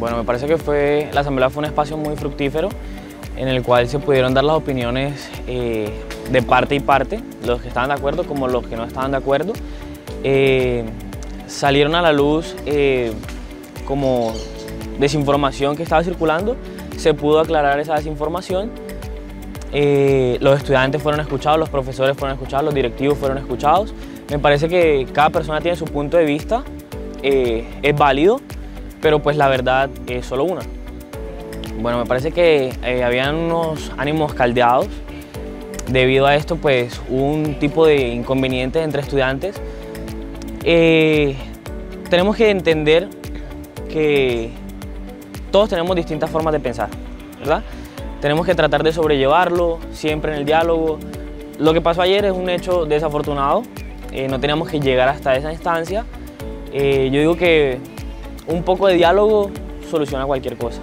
Bueno, me parece que fue, la asamblea fue un espacio muy fructífero en el cual se pudieron dar las opiniones eh, de parte y parte, los que estaban de acuerdo como los que no estaban de acuerdo. Eh, salieron a la luz eh, como desinformación que estaba circulando, se pudo aclarar esa desinformación, los estudiantes fueron escuchados, los profesores fueron escuchados, los directivos fueron escuchados. Me parece que cada persona tiene su punto de vista, es válido, pero pues la verdad es solo una. Bueno, me parece que eh, habían unos ánimos caldeados. Debido a esto, pues un tipo de inconvenientes entre estudiantes. Eh, tenemos que entender que todos tenemos distintas formas de pensar, ¿verdad? Tenemos que tratar de sobrellevarlo, siempre en el diálogo. Lo que pasó ayer es un hecho desafortunado, eh, no teníamos que llegar hasta esa instancia. yo digo que un poco de diálogo soluciona cualquier cosa.